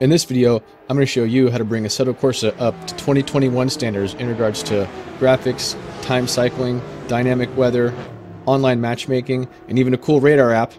In this video, I'm going to show you how to bring Assetto Corsa up to 2021 standards in regards to graphics, time cycling, dynamic weather, online matchmaking, and even a cool radar app.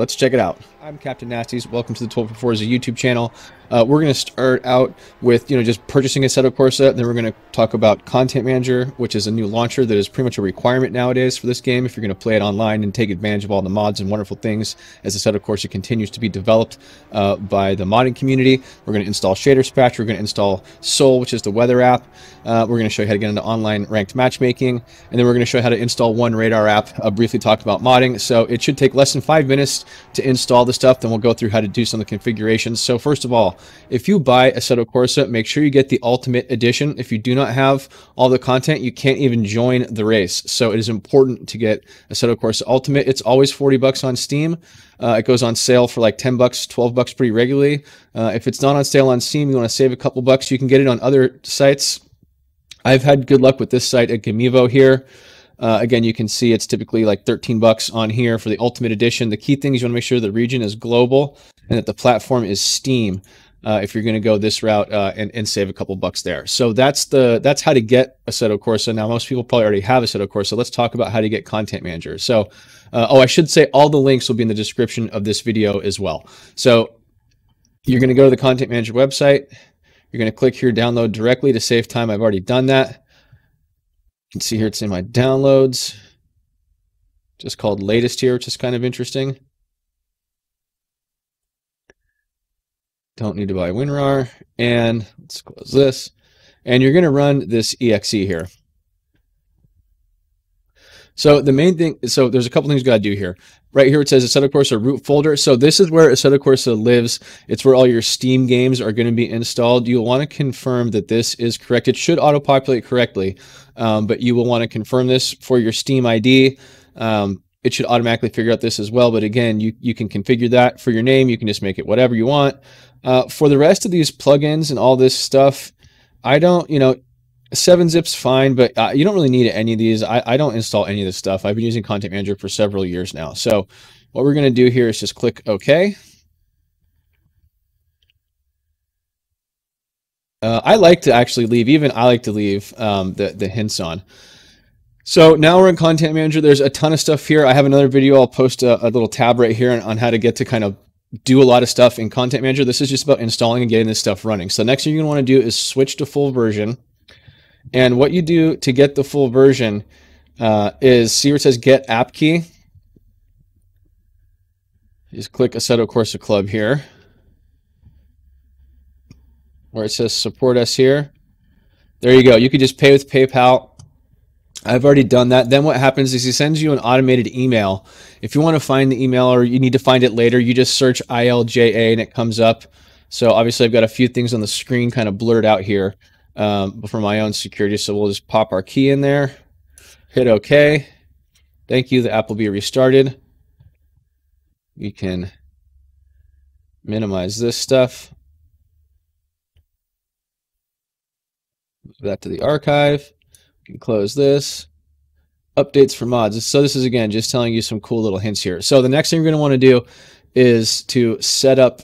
Let's check it out. I'm Captain Nasties. Welcome to the 12 Forza YouTube channel. Uh, we're going to start out with, you know, just purchasing Assetto Corsa. Then we're going to talk about Content Manager, which is a new launcher that is pretty much a requirement nowadays for this game if you're going to play it online and take advantage of all the mods and wonderful things as Assetto Corsa continues to be developed uh, by the modding community. We're going to install Shader Patch. We're going to install Sol, which is the weather app. Uh, we're going to show you how to get into online ranked matchmaking. And then we're going to show you how to install one radar app. I'll briefly talk about modding. So it should take less than five minutes to install the stuff. Then we'll go through how to do some of the configurations. So first of all, if you buy Assetto Corsa, make sure you get the Ultimate Edition. If you do not have all the content, you can't even join the race. So it is important to get Assetto Corsa Ultimate. It's always 40 bucks on Steam. Uh, it goes on sale for like 10 bucks, 12 bucks pretty regularly. Uh, if it's not on sale on Steam, you want to save a couple bucks, you can get it on other sites. I've had good luck with this site at Gamivo here. Uh, again, you can see it's typically like 13 bucks on here for the Ultimate Edition. The key thing is you want to make sure the region is global and that the platform is Steam uh, if you're going to go this route uh, and, and save a couple bucks there. So that's the that's how to get Assetto Corsa. Now most people probably already have Assetto Corsa. Let's talk about how to get Content Manager. So uh, oh, I should say all the links will be in the description of this video as well. So you're going to go to the Content Manager website. You're going to click here, download directly to save time. I've already done that. You can see here it's in my downloads. Just called latest here, which is kind of interesting. Don't need to buy WinRAR. And let's close this. And you're going to run this exe here. So the main thing, so there's a couple things you got to do here. Right here it says Assetto Corsa root folder. So this is where Assetto Corsa lives. It's where all your Steam games are going to be installed. You'll want to confirm that this is correct. It should auto-populate correctly, um, but you will want to confirm this for your Steam ID. Um, it should automatically figure out this as well. But again, you, you can configure that for your name. You can just make it whatever you want. Uh, for the rest of these plugins and all this stuff, I don't, you know, 7-zip's fine, but uh, you don't really need any of these. I, I don't install any of this stuff. I've been using Content Manager for several years now. So what we're going to do here is just click OK. Uh, I like to actually leave, even I like to leave um, the, the hints on. So now we're in Content Manager. There's a ton of stuff here. I have another video. I'll post a, a little tab right here on, on how to get to kind of do a lot of stuff in Content Manager. This is just about installing and getting this stuff running. So next thing you're going to want to do is switch to full version. And what you do to get the full version uh, is see where it says get app key. Just click Assetto Corsa Club here. Where it says support us here. There you go. You could just pay with PayPal I've already done that. Then what happens is he sends you an automated email. If you want to find the email or you need to find it later, you just search ILJA and it comes up. So obviously I've got a few things on the screen kind of blurred out here um, for my own security. So we'll just pop our key in there, hit OK. Thank you. The app will be restarted. We can minimize this stuff. Move that to the archive We can close this. Updates for mods. So this is, again, just telling you some cool little hints here. So the next thing you're going to want to do is to set up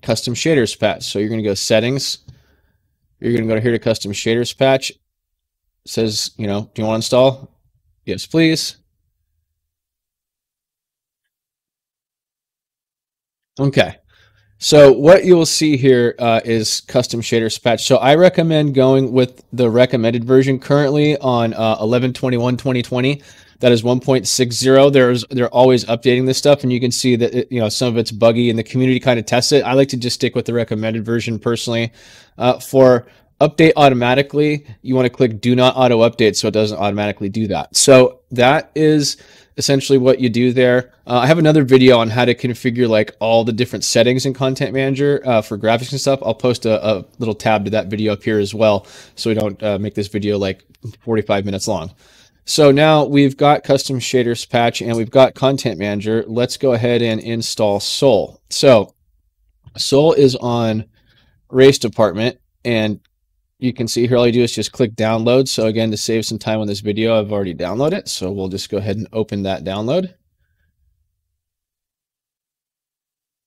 custom shaders patch. So you're going to go settings. You're going to go here to custom shaders patch. It says, you know, do you want to install? Yes, please. Okay. So what you will see here uh, is custom shaders patch. So I recommend going with the recommended version currently on uh, 11.21.2020. That is 1.60. There's they're always updating this stuff, and you can see that it, you know some of it's buggy, and the community kind of tests it. I like to just stick with the recommended version personally. Uh, for update automatically, you want to click do not auto update so it doesn't automatically do that. So that is essentially what you do there. Uh, I have another video on how to configure like all the different settings in Content Manager uh, for graphics and stuff. I'll post a, a, little tab to that video up here as well, so we don't uh, make this video like 45 minutes long. So now we've got custom shaders patch and we've got Content Manager. Let's go ahead and install Sol. So Sol is on Race Department and you can see here all you do is just click download. So again, to save some time on this video, I've already downloaded it. So we'll just go ahead and open that download.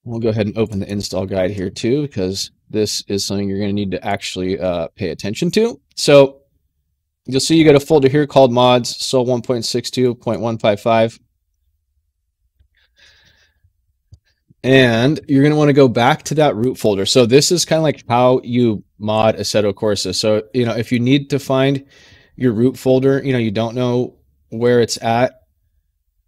We'll go ahead and open the install guide here too, because this is something you're going to need to actually uh, pay attention to. So you'll see you got a folder here called mods, sol 1.62.155. And you're going to want to go back to that root folder. So this is kind of like how you mod Assetto Corsa. So, you know, if you need to find your root folder, you know, you don't know where it's at,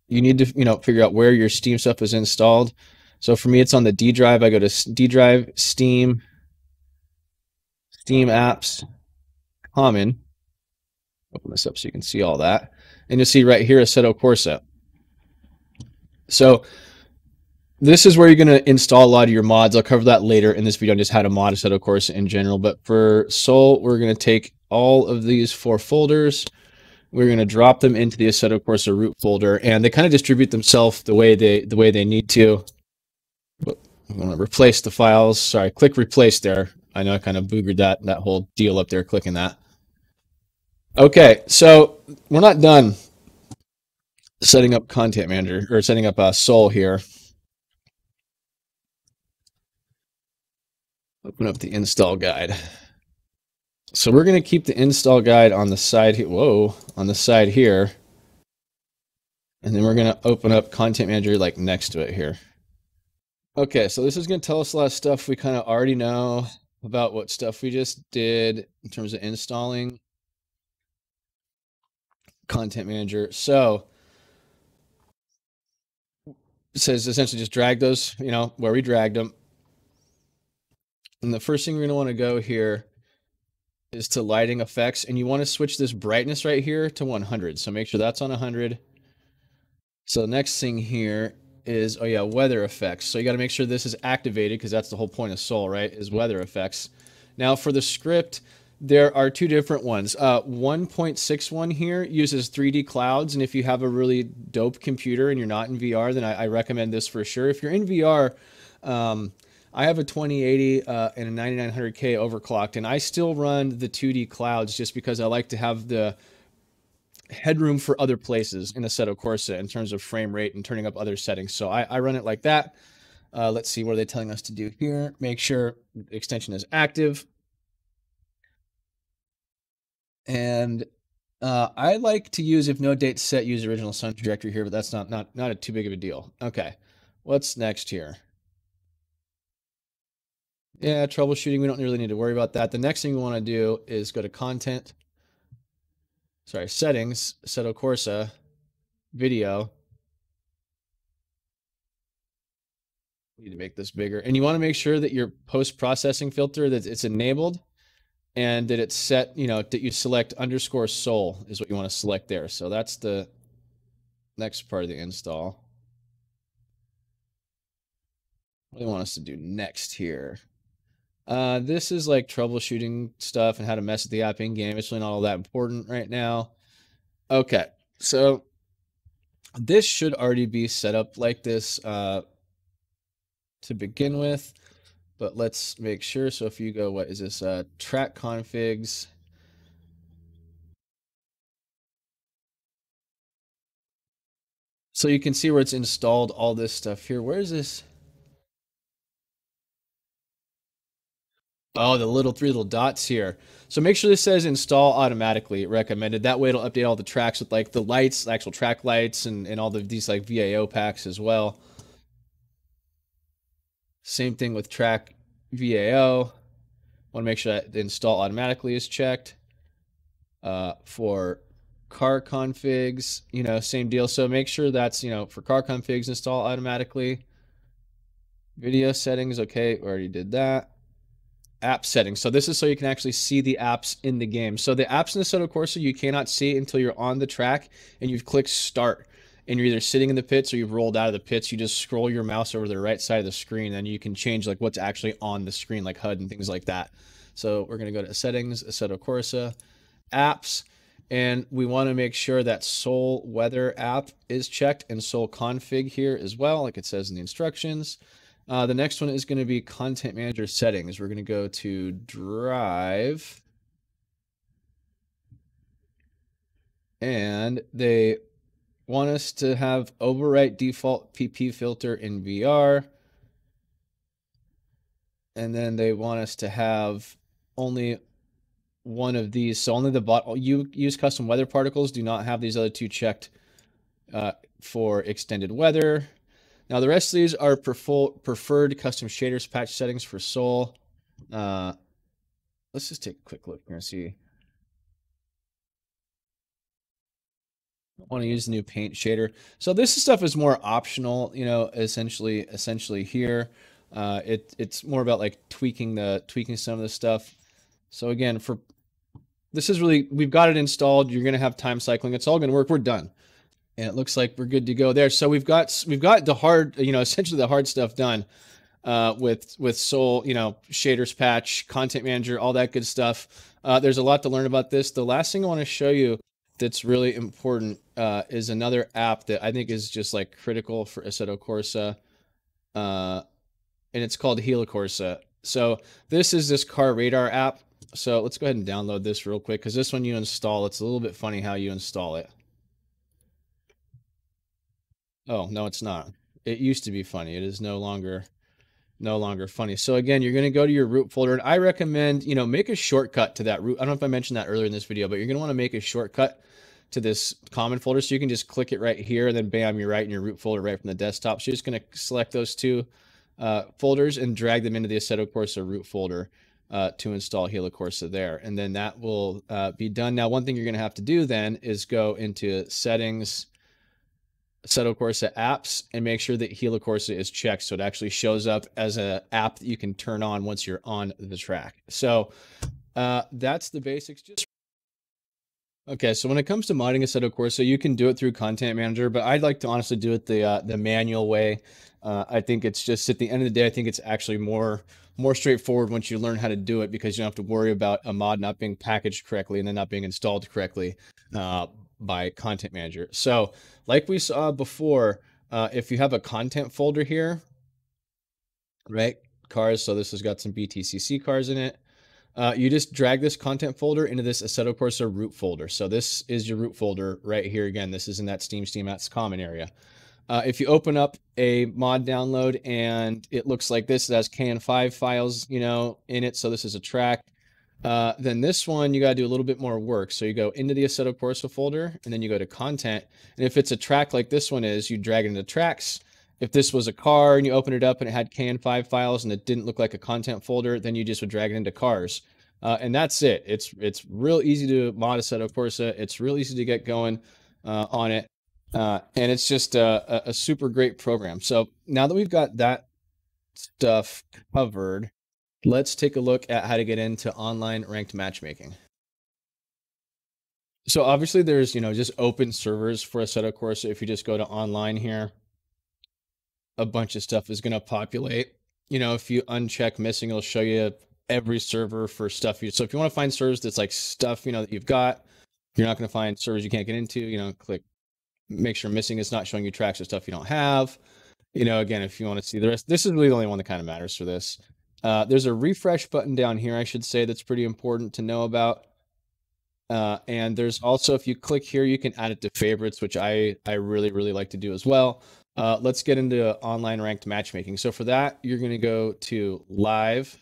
you need to, you know, figure out where your Steam stuff is installed. So for me, it's on the D drive. I go to D drive, Steam, Steam apps, common. Open this up so you can see all that. And you'll see right here, Assetto Corsa. So this is where you're going to install a lot of your mods. I'll cover that later in this video, on just how to mod Assetto Corsa in general. But for Sol, we're going to take all of these four folders. We're going to drop them into the Assetto Corsa root folder, and they kind of distribute themselves the way they the way they need to. I'm going to replace the files. Sorry, click replace there. I know I kind of boogered that that whole deal up there clicking that. Okay, so we're not done setting up Content Manager or setting up a uh, Sol here. Open up the install guide. So we're going to keep the install guide on the side here. Whoa, on the side here. And then we're going to open up Content Manager like next to it here. Okay, so this is going to tell us a lot of stuff we kind of already know about what stuff we just did in terms of installing Content Manager. So it says essentially just drag those, you know, where we dragged them. And the first thing we're going to want to go here is to lighting effects. And you want to switch this brightness right here to 100. So make sure that's on 100. So the next thing here is, oh yeah, weather effects. So you got to make sure this is activated because that's the whole point of Sol, right? Is weather effects. Now for the script, there are two different ones. Uh, 1.61 here uses 3D clouds, and if you have a really dope computer and you're not in VR, then I, I recommend this for sure. If you're in VR, um, I have a 2080 uh, and a 9900K overclocked, and I still run the 2D clouds just because I like to have the headroom for other places in Assetto Corsa in terms of frame rate and turning up other settings. So I, I run it like that. Uh, let's see, what are they telling us to do here? Make sure the extension is active. And uh, I like to use if no date set, use original sun trajectory here, but that's not, not, not a too big of a deal. Okay, what's next here? Yeah, troubleshooting, we don't really need to worry about that. The next thing we want to do is go to content, sorry, settings, Assetto Corsa, video. Need to make this bigger. And you want to make sure that your post-processing filter, that it's enabled and that it's set, you know, that you select underscore sol is what you want to select there. So that's the next part of the install. What do you want us to do next here? Uh, this is like troubleshooting stuff and how to mess with the app in game. It's really not all that important right now. Okay, so this should already be set up like this uh, to begin with, but let's make sure. So if you go, what is this? Uh, track configs. So you can see where it's installed all this stuff here. Where is this? Oh, the little three little dots here. So make sure this says install automatically recommended. That way it'll update all the tracks with like the lights, the actual track lights, and, and all the, these like VAO packs as well. Same thing with track VAO. Want to make sure that the install automatically is checked. Uh, for car configs, you know, same deal. So make sure that's, you know, for car configs install automatically. Video settings, okay, we already did that app settings. So this is so you can actually see the apps in the game. So the apps in the Assetto Corsa you cannot see until you're on the track and you've clicked start and you're either sitting in the pits or you've rolled out of the pits. You just scroll your mouse over the right side of the screen and you can change like what's actually on the screen like HUD and things like that. So we're going to go to settings, Assetto Corsa, apps, and we want to make sure that Sol Weather app is checked and Sol Config here as well, like it says in the instructions. Uh, the next one is going to be Content Manager Settings. We're going to go to Drive. And they want us to have overwrite default PP filter in VR. and then they want us to have only one of these. So only the bot you use custom weather particles do not have these other two checked uh, for extended weather. Now the rest of these are preferred custom shaders patch settings for Sol. Uh, let's just take a quick look here and see. Want to use the new paint shader. So this stuff is more optional, you know, essentially, essentially here. Uh, it, it's more about like tweaking the, tweaking some of the stuff. So again, for, this is really, we've got it installed. You're going to have time cycling. It's all going to work. We're done. And it looks like we're good to go there. So we've got, we've got the hard, you know, essentially the hard stuff done uh, with, with Sol, you know, shaders patch, content manager, all that good stuff. Uh, there's a lot to learn about this. The last thing I want to show you that's really important uh, is another app that I think is just like critical for Assetto Corsa. Uh, and it's called Helicorsa. So this is this car radar app. So let's go ahead and download this real quick because this one you install, it's a little bit funny how you install it. Oh, no, it's not. It used to be funny. It is no longer no longer funny. So again, you're going to go to your root folder and I recommend, you know, make a shortcut to that root. I don't know if I mentioned that earlier in this video, but you're going to want to make a shortcut to this common folder. So you can just click it right here and then bam, you're right in your root folder right from the desktop. So you're just going to select those two uh, folders and drag them into the Assetto Corsa root folder uh, to install Helicorsa there. And then that will uh, be done. Now, one thing you're going to have to do then is go into settings, Assetto Corsa apps and make sure that Helicorsa is checked. So it actually shows up as an app that you can turn on once you're on the track. So uh, that's the basics. Just Okay, so when it comes to modding Assetto Corsa, you can do it through Content Manager, but I'd like to honestly do it the uh, the manual way. Uh, I think it's just at the end of the day, I think it's actually more more straightforward once you learn how to do it because you don't have to worry about a mod not being packaged correctly and then not being installed correctly uh, by Content Manager. So, like we saw before, uh, if you have a content folder here, right, cars. So this has got some BTCC cars in it. Uh, you just drag this content folder into this Assetto Corsa root folder. So this is your root folder right here. Again, this is in that Steam Steam Apps common area. Uh, if you open up a mod download and it looks like this, it has KN5 files, you know, in it. So this is a track. Uh, then this one, you got to do a little bit more work. So you go into the Assetto Corsa folder and then you go to content. And if it's a track like this one is, you drag it into tracks if this was a car and you open it up and it had KN5 files and it didn't look like a content folder, then you just would drag it into cars. Uh, and that's it. It's it's real easy to mod Assetto Corsa. It's real easy to get going uh, on it. Uh, and it's just a, a, super great program. So now that we've got that stuff covered, let's take a look at how to get into online ranked matchmaking. So obviously there's, you know, just open servers for Assetto Corsa. If you just go to online here, a bunch of stuff is going to populate. You know, if you uncheck missing, it'll show you every server for stuff. You, so if you want to find servers that's like stuff, you know, that you've got, you're not going to find servers you can't get into, you know, click, make sure missing is not showing you tracks of stuff you don't have. You know, again, if you want to see the rest, this is really the only one that kind of matters for this. Uh, there's a refresh button down here, I should say, that's pretty important to know about. Uh, and there's also, if you click here, you can add it to favorites, which I, I really, really like to do as well. Uh, let's get into online ranked matchmaking. So for that, you're going to go to live.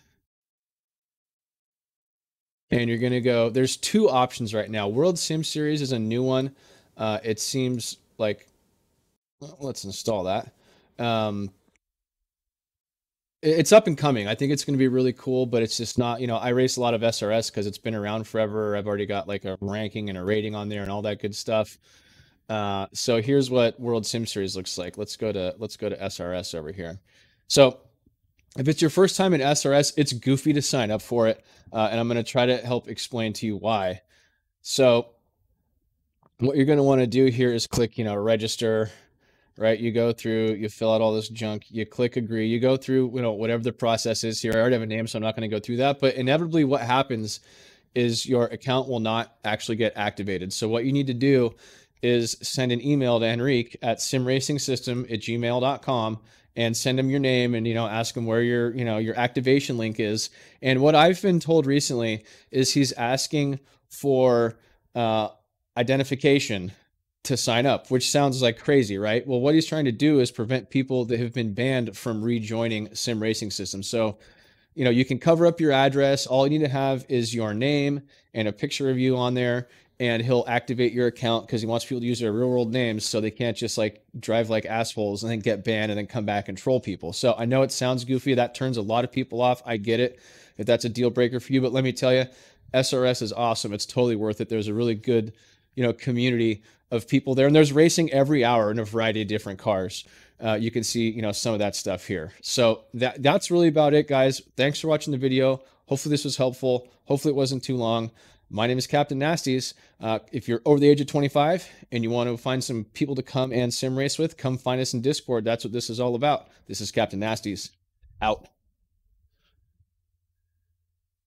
And you're going to go, there's two options right now. World Sim Series is a new one. Uh, it seems like, well, let's install that. Um, it's up and coming. I think it's going to be really cool, but it's just not, you know, I race a lot of SRS because it's been around forever. I've already got like a ranking and a rating on there and all that good stuff. Uh, so here's what World Sim Series looks like. Let's go to let's go to SRS over here. So if it's your first time in SRS, it's goofy to sign up for it, uh, and I'm going to try to help explain to you why. So what you're going to want to do here is click, you know, register. Right, you go through, you fill out all this junk, you click agree, you go through, you know, whatever the process is here. I already have a name, so I'm not going to go through that. But inevitably, what happens is your account will not actually get activated. So what you need to do is send an email to Enrique at simracingsystem at gmail.com and send him your name and you know ask him where your you know your activation link is and what i've been told recently is he's asking for uh, identification to sign up which sounds like crazy right well what he's trying to do is prevent people that have been banned from rejoining sim racing system so you know, you can cover up your address. All you need to have is your name and a picture of you on there, and he'll activate your account because he wants people to use their real world names so they can't just like drive like assholes and then get banned and then come back and troll people. So I know it sounds goofy. That turns a lot of people off. I get it if that's a deal breaker for you, but let me tell you, SRS is awesome. It's totally worth it. There's a really good, you know, community of people there, and there's racing every hour in a variety of different cars uh, you can see, you know, some of that stuff here. So that that's really about it, guys. Thanks for watching the video. Hopefully this was helpful. Hopefully it wasn't too long. My name is Captain Nasties. Uh, if you're over the age of 25 and you want to find some people to come and sim race with, come find us in Discord. That's what this is all about. This is Captain Nasties. Out.